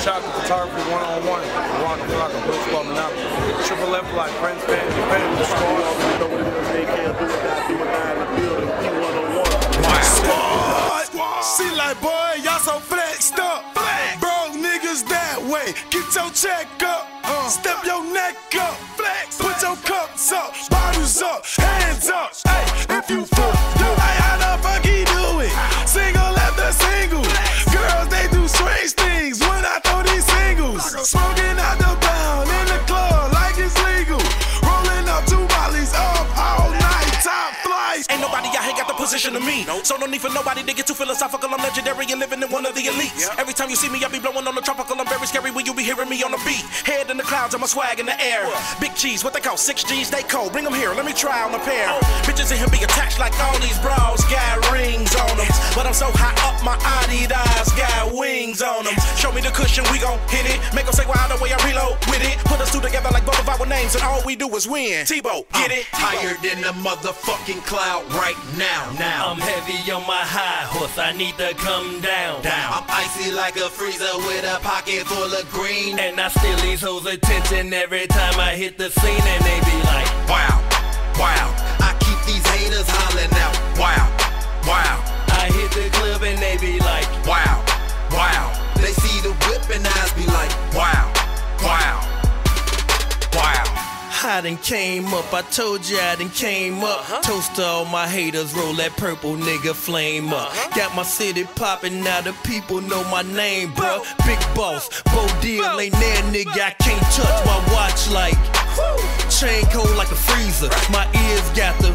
shot the photography one on one. Rock and block and Brick Squad Monopoly. Triple F like friends, family, family, squad. Squad. See like boy, y'all so flexed up. Broke niggas that way. Get your check up. Uh. Step your neck up. Flex. Put your cups up. Bottles up. Hands up. Hey, if you fuck, Smoking out the pound in the club like it's legal. Rolling up two mollies up all night. Top flights. Ain't nobody out here got the position of me. So no need for nobody to get too philosophical. I'm legendary and living in one of the elites. Every time you see me, I be blowing on the tropical. I'm very scary when you be hearing me on the beat. Head in the clouds, I'm a swag in the air. Big cheese, what they call six G's, they cold. Bring them here, let me try on a pair. Oh. Bitches in here be attached like all these bras. Got rings on them. But I'm so high up, my Adidas got wings on them. Show me the cushion, we gon' hit it. Make them say, wow, the way I reload with it. Put us two together like both of our names, and all we do is win. Tebow, get it? Higher than the motherfucking cloud right now. Now I'm heavy on my high horse, I need to come down. down. I'm icy like a freezer with a pocket full of green. And I steal these hoes' attention every time I hit the scene, and they be like, Wow, wow. I done came up, I told you I done came up. Toast to all my haters, roll that purple nigga flame up. Got my city poppin', now the people know my name, bruh. Big boss, Bo Deal, ain't there, nigga, I can't touch my watch like. Chain cold like a freezer. My ears got the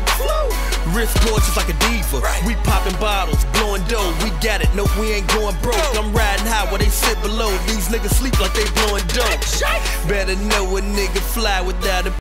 wrist gorgeous like a diva. We poppin' bottles, blowin' dough. We got it. No, we ain't going broke. I'm riding high while they sit below. These niggas sleep like they blowing dope. Better know a nigga fly without a